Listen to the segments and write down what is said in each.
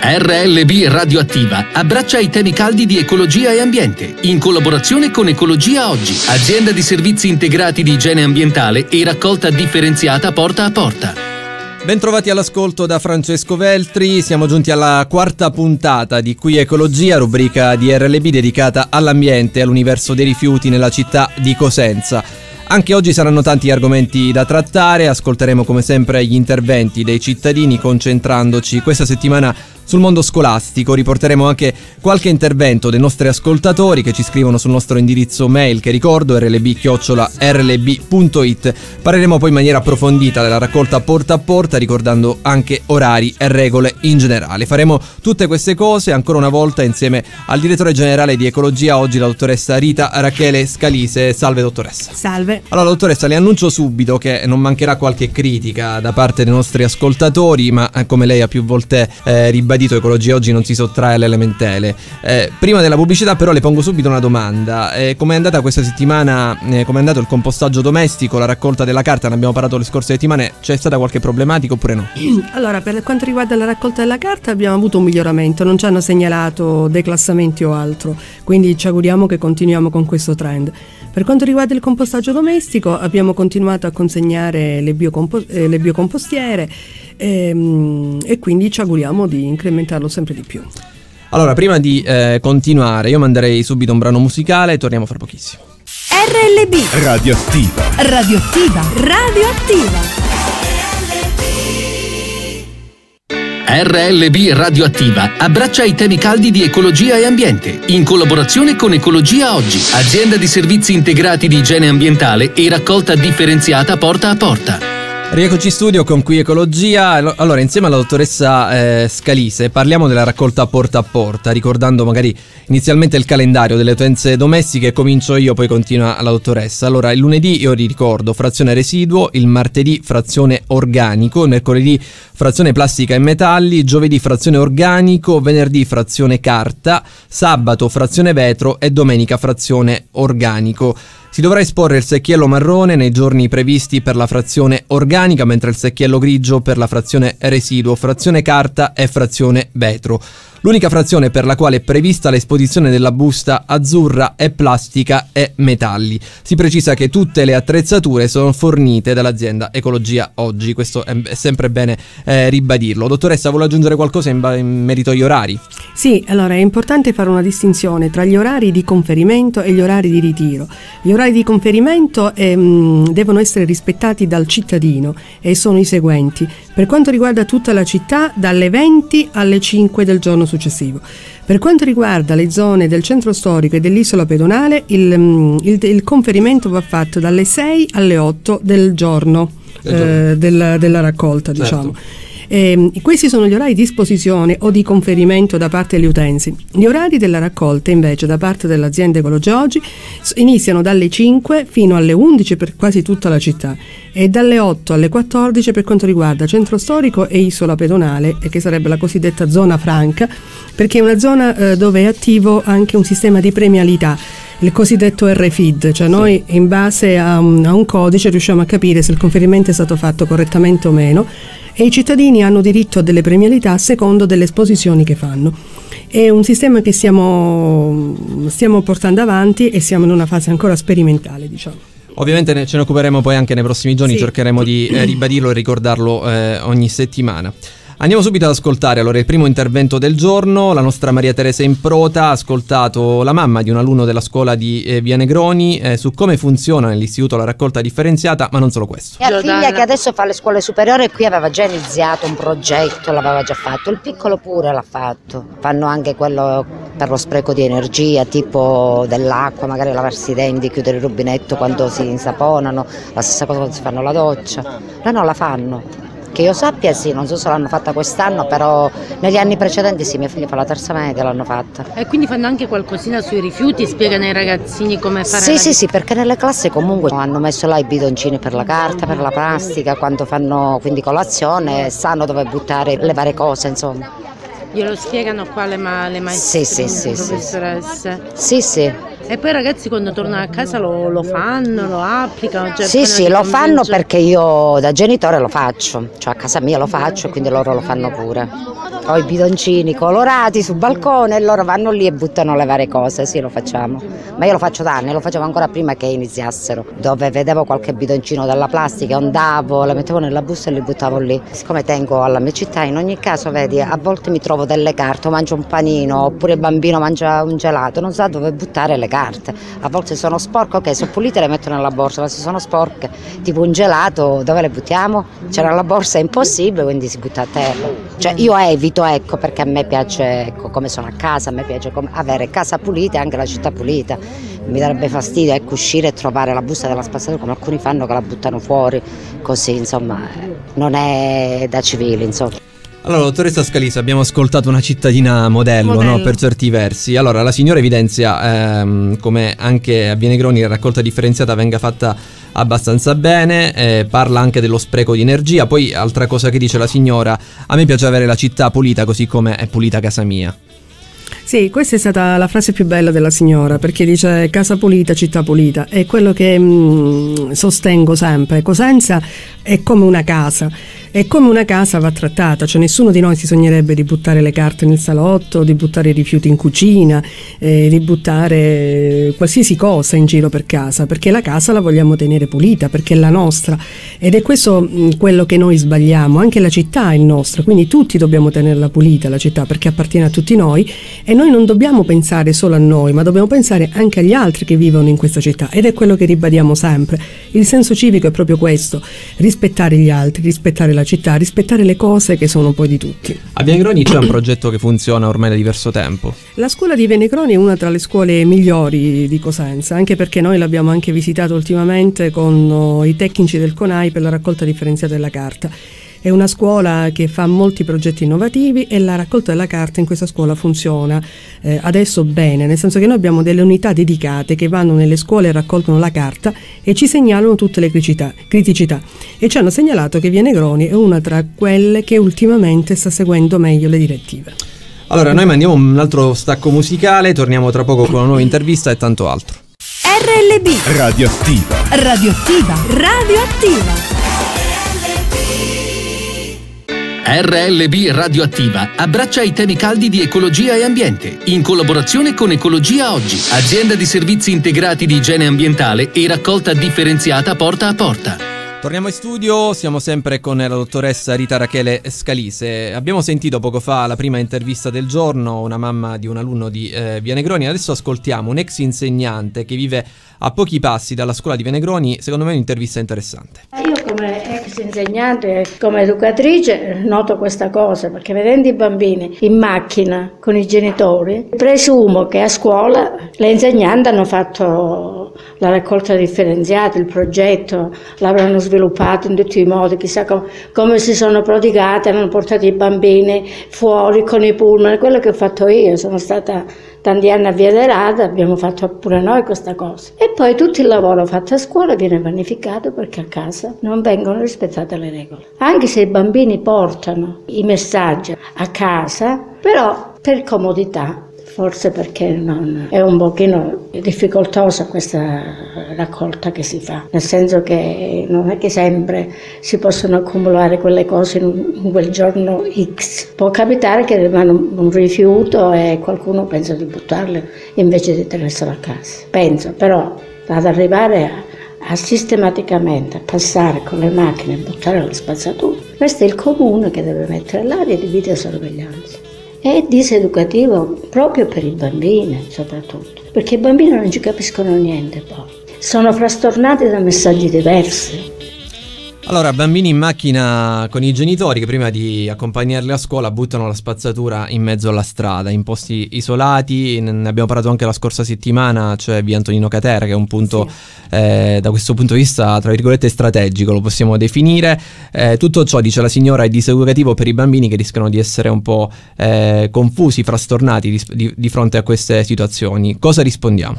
RLB Radioattiva abbraccia i temi caldi di ecologia e ambiente, in collaborazione con Ecologia Oggi, azienda di servizi integrati di igiene ambientale e raccolta differenziata porta a porta. Bentrovati all'ascolto da Francesco Veltri, siamo giunti alla quarta puntata di Qui Ecologia, rubrica di RLB dedicata all'ambiente e all'universo dei rifiuti nella città di Cosenza. Anche oggi saranno tanti argomenti da trattare, ascolteremo come sempre gli interventi dei cittadini concentrandoci questa settimana sul mondo scolastico. Riporteremo anche qualche intervento dei nostri ascoltatori che ci scrivono sul nostro indirizzo mail che ricordo rlb-rlb.it. Parleremo poi in maniera approfondita della raccolta porta a porta ricordando anche orari e regole in generale. Faremo tutte queste cose ancora una volta insieme al direttore generale di Ecologia oggi la dottoressa Rita Rachele Scalise. Salve dottoressa. Salve. Allora dottoressa le annuncio subito che non mancherà qualche critica da parte dei nostri ascoltatori ma eh, come lei ha più volte eh, ribadito ribadito Ecologia oggi non si sottrae all'elementele. Eh, prima della pubblicità però le pongo subito una domanda. Eh, come è andata questa settimana, eh, come è andato il compostaggio domestico, la raccolta della carta? Ne abbiamo parlato le scorse settimane, c'è stata qualche problematica oppure no? Allora, per quanto riguarda la raccolta della carta abbiamo avuto un miglioramento, non ci hanno segnalato declassamenti o altro, quindi ci auguriamo che continuiamo con questo trend. Per quanto riguarda il compostaggio domestico abbiamo continuato a consegnare le, biocompo- eh, le biocompostiere e, ehm, e quindi ci auguriamo di incrementarlo sempre di più. Allora, prima di eh, continuare, io manderei subito un brano musicale e torniamo fra pochissimo. RLB Radioattiva Radioattiva Radioattiva RLB Radioattiva abbraccia i temi caldi di ecologia e ambiente, in collaborazione con Ecologia Oggi, azienda di servizi integrati di igiene ambientale e raccolta differenziata porta a porta. Rieccoci in studio con Qui Ecologia. Allora, insieme alla dottoressa eh, Scalise parliamo della raccolta porta a porta, ricordando magari inizialmente il calendario delle utenze domestiche. Comincio io, poi continua la dottoressa. Allora, il lunedì io ricordo frazione residuo, il martedì frazione organico, il mercoledì frazione plastica e metalli, giovedì frazione organico, venerdì frazione carta, sabato frazione vetro e domenica frazione organico. Si dovrà esporre il secchiello marrone nei giorni previsti per la frazione organica, mentre il secchiello grigio per la frazione residuo, frazione carta e frazione vetro. L'unica frazione per la quale è prevista l'esposizione della busta azzurra è plastica e metalli. Si precisa che tutte le attrezzature sono fornite dall'azienda Ecologia Oggi, questo è sempre bene eh, ribadirlo. Dottoressa, vuole aggiungere qualcosa in, in, merito agli orari? Sì, allora è importante fare una distinzione tra gli orari di conferimento e gli orari di ritiro. Gli orari di conferimento ehm, devono essere rispettati dal cittadino e sono i seguenti. Per quanto riguarda tutta la città, dalle 20 alle 5 del giorno successivo. Per quanto riguarda le zone del centro storico e dell'isola pedonale, il, mm, il, il conferimento va fatto dalle 6 alle 8 del giorno, eh, della, della, raccolta, certo. diciamo. Eh, questi sono gli orari di disposizione o di conferimento da parte degli utenti. Gli orari della raccolta invece da parte dell'azienda Ecologia Oggi iniziano dalle 5 fino alle 11 per quasi tutta la città e dalle 8 alle 14 per quanto riguarda centro storico e isola pedonale, che sarebbe la cosiddetta zona franca, perché è una zona eh, dove è attivo anche un sistema di premialità il cosiddetto RFID, cioè sì. noi in base a un, a un, codice riusciamo a capire se il conferimento è stato fatto correttamente o meno e i cittadini hanno diritto a delle premialità a secondo delle esposizioni che fanno. È un sistema che stiamo, stiamo portando avanti e siamo in una fase ancora sperimentale, diciamo. Ovviamente ce ne occuperemo poi anche nei prossimi giorni, sì. cercheremo di eh, ribadirlo e ricordarlo eh, ogni settimana. Andiamo subito ad ascoltare allora il primo intervento del giorno. La nostra Maria Teresa Improta ha ascoltato la mamma di un alunno della scuola di eh, Via Negroni eh, su come funziona nell'istituto la raccolta differenziata, ma non solo questo. Mia figlia che adesso fa le scuole superiori qui aveva già iniziato un progetto, l'aveva già fatto, il piccolo pure l'ha fatto. Fanno anche quello per lo spreco di energia, tipo dell'acqua, magari lavarsi i denti, chiudere il rubinetto quando si insaponano, la stessa cosa quando si fanno la doccia. No, no, la fanno. Che io sappia sì, non so se l'hanno fatta quest'anno, però negli anni precedenti sì, mia figlia fa la terza media, l'hanno fatta. E quindi fanno anche qualcosina sui rifiuti, spiegano ai ragazzini come fare Sì, sì, sì, perché nelle classi comunque hanno messo là i bidoncini per la carta, per la plastica, quando fanno quindi colazione, sanno dove buttare le varie cose, insomma. Glielo spiegano qua le, ma- le maestre, sì, sì, sì, professoresse? Sì, sì. E poi i ragazzi quando tornano a casa lo, lo fanno, lo applicano? Sì, sì, lo fanno perché io da genitore lo faccio, cioè a casa mia lo faccio e quindi loro lo fanno pure. Ho i bidoncini colorati sul balcone e loro vanno lì e buttano le varie cose, sì lo facciamo. Ma io lo faccio da anni, lo facevo ancora prima che iniziassero, dove vedevo qualche bidoncino della plastica, andavo, la mettevo nella busta e li buttavo lì. Siccome tengo alla mia città, in ogni caso vedi, a volte mi trovo delle carte, o mangio un panino, oppure il bambino mangia un gelato, non sa dove buttare le carte. A volte sono sporche, ok, sono pulite le metto nella borsa, ma se sono sporche, tipo un gelato, dove le buttiamo? C'è nella borsa, è impossibile, quindi si butta a terra. Cioè io evito, ecco, perché a me piace, ecco, come sono a casa, a me piace avere casa pulita e anche la città pulita. Mi darebbe fastidio ecco, uscire e trovare la busta della spazzatura come alcuni fanno che la buttano fuori, così insomma non è da civili insomma. Allora, dottoressa Scalisa, abbiamo ascoltato una cittadina modello, modello. No? per certi versi. Allora, la signora evidenzia ehm, come anche a Bienegroni la raccolta differenziata venga fatta abbastanza bene, eh, parla anche dello spreco di energia. Poi, altra cosa che dice la signora, a me piace avere la città pulita così come è pulita casa mia. Sì, questa è stata la frase più bella della signora perché dice casa pulita, città pulita. È quello che mh, mm, sostengo sempre. Cosenza è come una casa e come una casa va trattata, cioè nessuno di noi si sognerebbe di buttare le carte nel salotto, di buttare i rifiuti in cucina, eh, di buttare qualsiasi cosa in giro per casa, perché la casa la vogliamo tenere pulita, perché è la nostra ed è questo mh, quello che noi sbagliamo, anche la città è nostra, quindi tutti dobbiamo tenerla pulita la città perché appartiene a tutti noi e noi non dobbiamo pensare solo a noi, ma dobbiamo pensare anche agli altri che vivono in questa città ed è quello che ribadiamo sempre. Il senso civico è proprio questo, rispettare gli altri, rispettare la città, rispettare le cose che sono poi di tutti. A Venegroni c'è un progetto che funziona ormai da diverso tempo. La scuola di Venegroni è una tra le scuole migliori di Cosenza, anche perché noi l'abbiamo anche visitato ultimamente con i tecnici del CONAI per la raccolta differenziata della carta è una scuola che fa molti progetti innovativi e la raccolta della carta in questa scuola funziona eh, adesso bene, nel senso che noi abbiamo delle unità dedicate che vanno nelle scuole e raccolgono la carta e ci segnalano tutte le criticità, criticità. e ci hanno segnalato che Vienegroni è una tra quelle che ultimamente sta seguendo meglio le direttive. Allora, noi mandiamo un altro stacco musicale, torniamo tra poco con una nuova intervista e tanto altro. RLB Radioattiva Radioattiva Radioattiva RLB Radioattiva abbraccia i temi caldi di ecologia e ambiente, in collaborazione con Ecologia Oggi, azienda di servizi integrati di igiene ambientale e raccolta differenziata porta a porta. Torniamo in studio, siamo sempre con la dottoressa Rita Rachele Scalise. Abbiamo sentito poco fa la prima intervista del giorno, una mamma di un alunno di eh, Via Negroni. Adesso ascoltiamo un ex insegnante che vive a pochi passi dalla scuola di Via Negroni. Secondo me è un'intervista interessante. Come ex insegnante, come educatrice, noto questa cosa perché vedendo i bambini in macchina con i genitori, presumo che a scuola le insegnanti hanno fatto la raccolta differenziata, il progetto, l'avranno sviluppato in tutti i modi, chissà com- come si sono prodigate, hanno portato i bambini fuori con i pullman, quello che ho fatto io, sono stata tanti anni a Via Derata, abbiamo fatto pure noi questa cosa. E poi tutto il lavoro fatto a scuola viene vanificato perché a casa non vengono rispettate le regole. Anche se i bambini portano i messaggi a casa, però per comodità forse perché non, è un pochino difficoltosa questa raccolta che si fa, nel senso che non è che sempre si possono accumulare quelle cose in, quel giorno X. Può capitare che rimane un rifiuto e qualcuno pensa di buttarle invece di tenerselo a casa. Penso, però ad arrivare a, a sistematicamente passare con le macchine e buttare la spazzatura, questo è il comune che deve mettere l'aria di videosorveglianza è diseducativo proprio per i bambini soprattutto, perché i bambini non ci capiscono niente poi, sono frastornati da messaggi diversi. Allora, bambini in macchina con i genitori che prima di accompagnarli a scuola buttano la spazzatura in mezzo alla strada, in posti isolati, ne abbiamo parlato anche la scorsa settimana, cioè via Antonino Catera, che è un punto sì. eh, da questo punto di vista, tra virgolette, strategico, lo possiamo definire. Eh, tutto ciò, dice la signora, è diseducativo per i bambini che rischiano di essere un po' eh, confusi, frastornati di, di, di fronte a queste situazioni. Cosa rispondiamo?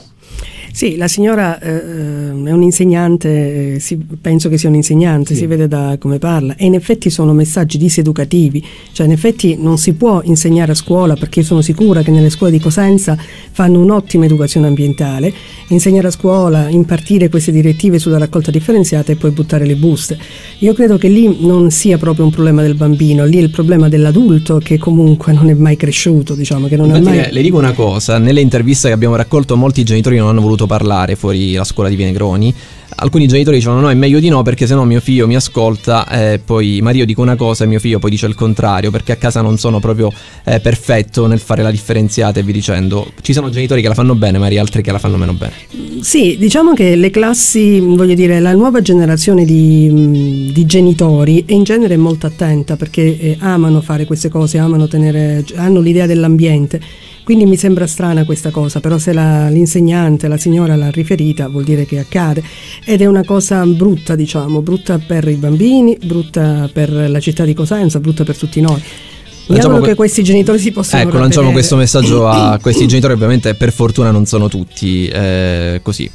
Sì, la signora eh, è un'insegnante, eh, si, penso che sia un'insegnante, sì. si vede da come parla e in effetti sono messaggi diseducativi, cioè in effetti non si può insegnare a scuola perché sono sicura che nelle scuole di Cosenza fanno un'ottima educazione ambientale, insegnare a scuola, impartire queste direttive sulla raccolta differenziata e poi buttare le buste. Io credo che lì non sia proprio un problema del bambino, lì è il problema dell'adulto che comunque non è mai cresciuto, diciamo che non Infatti, è mai... Le dico una cosa, nelle interviste che abbiamo raccolto molti genitori non hanno voluto voluto parlare fuori la scuola di Venegroni. Alcuni genitori dicono no, è meglio di no perché sennò mio figlio mi ascolta e poi Mario dico una cosa e mio figlio poi dice il contrario perché a casa non sono proprio eh, perfetto nel fare la differenziata e vi dicendo. Ci sono genitori che la fanno bene, Maria, altri che la fanno meno bene. Sì, diciamo che le classi, voglio dire, la nuova generazione di, di genitori è in genere molto attenta perché eh, amano fare queste cose, amano tenere, hanno l'idea dell'ambiente quindi mi sembra strana questa cosa, però se la, l'insegnante, la signora l'ha riferita vuol dire che accade ed è una cosa brutta, diciamo, brutta per i bambini, brutta per la città di Cosenza, brutta per tutti noi. Lanciamo che questi genitori si possano Ecco, lanciamo questo messaggio a questi genitori, ovviamente per fortuna non sono tutti eh, così.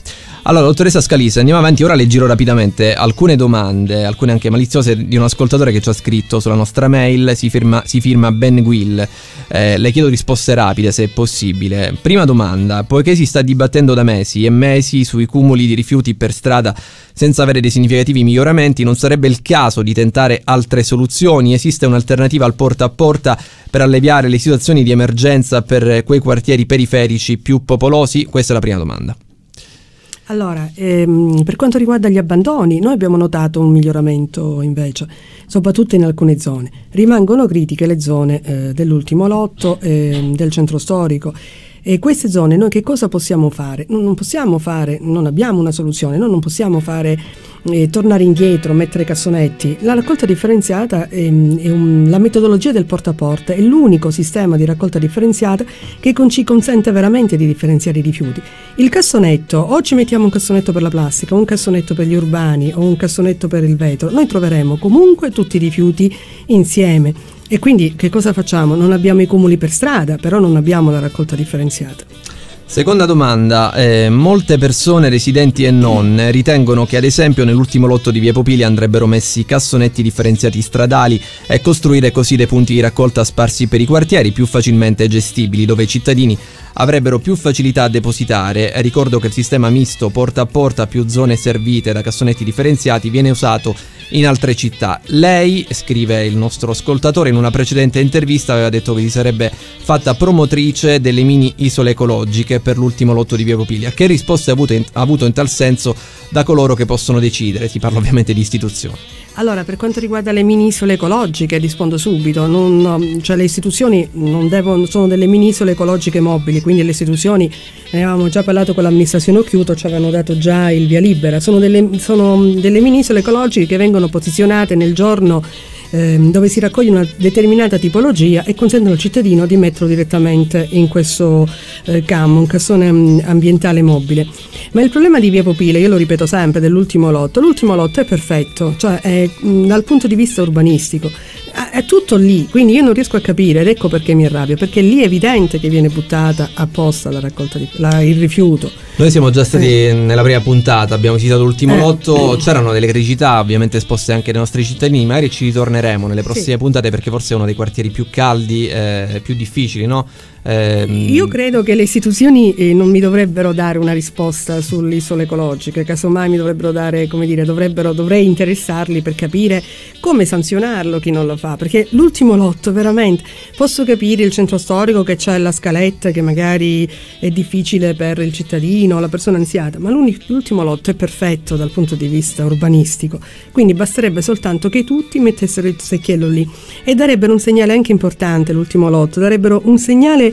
Allora, dottoressa Scalise, andiamo avanti. Ora le giro rapidamente alcune domande, alcune anche maliziose, di un ascoltatore che ci ha scritto sulla nostra mail. Si firma, si firma Ben Will. Eh, le chiedo risposte rapide, se possibile. Prima domanda: poiché si sta dibattendo da mesi e mesi sui cumuli di rifiuti per strada senza avere dei significativi miglioramenti, non sarebbe il caso di tentare altre soluzioni? Esiste un'alternativa al porta a porta per alleviare le situazioni di emergenza per quei quartieri periferici più popolosi? Questa è la prima domanda. Allora, ehm, per quanto riguarda gli abbandoni, noi abbiamo notato un miglioramento invece, soprattutto in alcune zone. Rimangono critiche le zone eh, dell'ultimo lotto, eh, del centro storico e queste zone noi che cosa possiamo fare? Non possiamo fare, non abbiamo una soluzione, noi non possiamo fare eh, tornare indietro, mettere cassonetti. La raccolta differenziata è, è un, la metodologia del porta a porta, è l'unico sistema di raccolta differenziata che con, ci consente veramente di differenziare i rifiuti. Il cassonetto, o ci mettiamo un cassonetto per la plastica, un cassonetto per gli urbani o un cassonetto per il vetro, noi troveremo comunque tutti i rifiuti insieme. E quindi che cosa facciamo? Non abbiamo i cumuli per strada, però non abbiamo la raccolta differenziata. Seconda domanda, eh, molte persone residenti e non ritengono che ad esempio nell'ultimo lotto di Via Popili andrebbero messi cassonetti differenziati stradali e costruire così dei punti di raccolta sparsi per i quartieri più facilmente gestibili dove i cittadini avrebbero più facilità a depositare. Ricordo che il sistema misto porta a porta più zone servite da cassonetti differenziati viene usato in altre città. Lei, scrive il nostro ascoltatore, in una precedente intervista aveva detto che si sarebbe fatta promotrice delle mini isole ecologiche per l'ultimo lotto di Via Popiglia. Che risposte ha avuto in, ha avuto in tal senso da coloro che possono decidere? Si parla ovviamente di istituzioni. Allora, per quanto riguarda le mini isole ecologiche, rispondo subito, non, cioè le istituzioni devono, sono delle mini isole ecologiche mobili, quindi le istituzioni, ne avevamo già parlato con l'amministrazione Occhiuto, ci avevano dato già il via libera, sono delle, sono delle mini isole ecologiche che vengono posizionate nel giorno ehm, dove si raccoglie una determinata tipologia e consentono al cittadino di metterlo direttamente in questo eh, CAM, un cassone mm, ambientale mobile. Ma il problema di Via Popile, io lo ripeto sempre, dell'ultimo lotto, l'ultimo lotto è perfetto, cioè è, mh, mm, dal punto di vista urbanistico, è tutto lì, quindi io non riesco a capire ed ecco perché mi arrabbio, perché lì è evidente che viene buttata apposta la raccolta di, la, il rifiuto. Noi siamo già stati eh. nella prima puntata, abbiamo citato l'ultimo eh. lotto, c'erano delle criticità ovviamente esposte anche dai nostri cittadini, magari ci ritorneremo nelle prossime sì. puntate perché forse è uno dei quartieri più caldi, eh, più difficili, no? Eh, Io credo che le istituzioni eh, non mi dovrebbero dare una risposta sulle isole ecologiche, casomai mi dovrebbero dare, come dire, dovrebbero, dovrei interessarli per capire come sanzionarlo chi non lo fa, perché l'ultimo lotto veramente, posso capire il centro storico che c'è la scaletta che magari è difficile per il cittadino, la persona anziata, ma l'ultimo lotto è perfetto dal punto di vista urbanistico, quindi basterebbe soltanto che tutti mettessero il secchiello lì e darebbero un segnale anche importante l'ultimo lotto, darebbero un segnale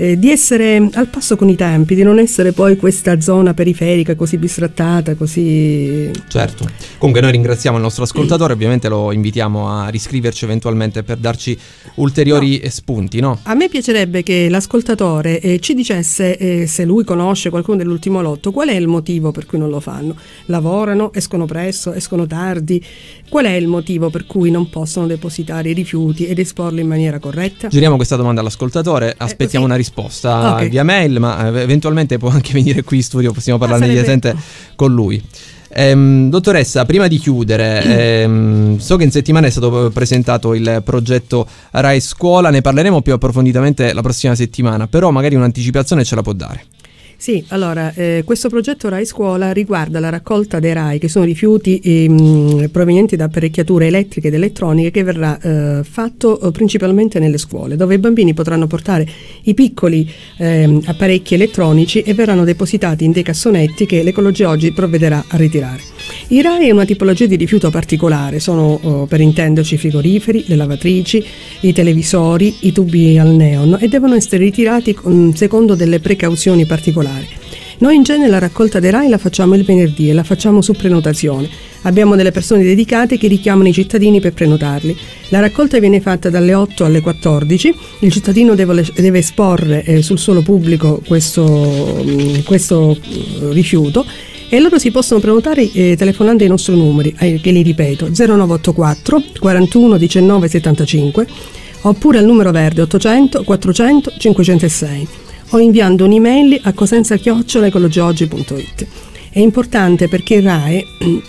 eh, di essere al passo con i tempi, di non essere poi questa zona periferica così bistrattata, così... Certo. Comunque noi ringraziamo il nostro ascoltatore, ovviamente lo invitiamo a riscriverci eventualmente per darci ulteriori no. spunti, no? A me piacerebbe che l'ascoltatore eh, ci dicesse eh, se lui conosce qualcuno dell'ultimo lotto, qual è il motivo per cui non lo fanno? Lavorano, escono presto, escono tardi? Qual è il motivo per cui non possono depositare i rifiuti ed esporli in maniera corretta? Giriamo questa domanda all'ascoltatore, aspettiamo una risposta risposta Ok. via mail, ma eh, eventualmente può anche venire qui in studio, possiamo parlare sarebbe- direttamente con lui. Ehm, dottoressa, prima di chiudere, ehm, so che in settimana è stato presentato il progetto Rai Scuola, ne parleremo più approfonditamente la prossima settimana, però magari un'anticipazione ce la può dare. Sì, allora, eh, questo progetto RAI Scuola riguarda la raccolta dei RAI, che sono rifiuti ehm, provenienti da apparecchiature elettriche ed elettroniche, che verrà eh, fatto eh, principalmente nelle scuole, dove i bambini potranno portare i piccoli ehm, apparecchi elettronici e verranno depositati in dei cassonetti che l'Ecologia oggi provvederà a ritirare. I RAI è una tipologia di rifiuto particolare, sono oh, per intenderci i frigoriferi, le lavatrici, i televisori, i tubi al neon e devono essere ritirati con- secondo delle precauzioni particolari. Noi in genere la raccolta dei RAI la facciamo il venerdì e la facciamo su prenotazione. Abbiamo delle persone dedicate che richiamano i cittadini per prenotarli. La raccolta viene fatta dalle 8 alle 14, il cittadino deve, deve esporre eh, sul suolo pubblico questo, mm, questo eh, rifiuto e loro si possono prenotare eh, telefonando ai nostri numeri, eh, che li ripeto, 0984 41 19 75 oppure al numero verde 800 400 506 o inviando un'email a cosenza-ecologiaoggi.it. È importante perché i RAE,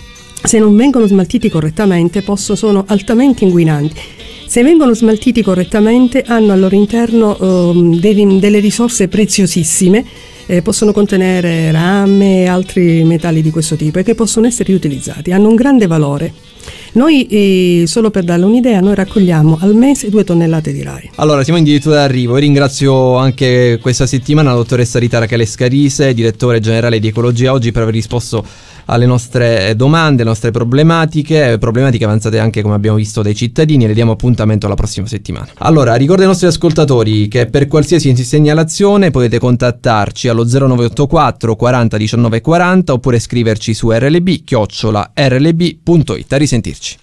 se non vengono smaltiti correttamente, possono, sono altamente inquinanti. Se vengono smaltiti correttamente hanno al loro interno ehm, dei- delle risorse preziosissime, eh, possono contenere rame e altri metalli di questo tipo e che possono essere riutilizzati, hanno un grande valore. Noi, eh, solo per darle un'idea, noi raccogliamo al mese due tonnellate di RAI. Allora, siamo in dirittura d'arrivo. Io ringrazio anche questa settimana la dottoressa Rita Rachele Scarise, direttore generale di Ecologia Oggi, per aver risposto alle nostre domande, alle nostre problematiche, problematiche avanzate anche come abbiamo visto dai cittadini e le diamo appuntamento la prossima settimana. Allora, ricordo ai nostri ascoltatori che per qualsiasi segnalazione potete contattarci allo 0984 40 19 40 oppure scriverci su rlb chiocciola rlb.it. A risentirci.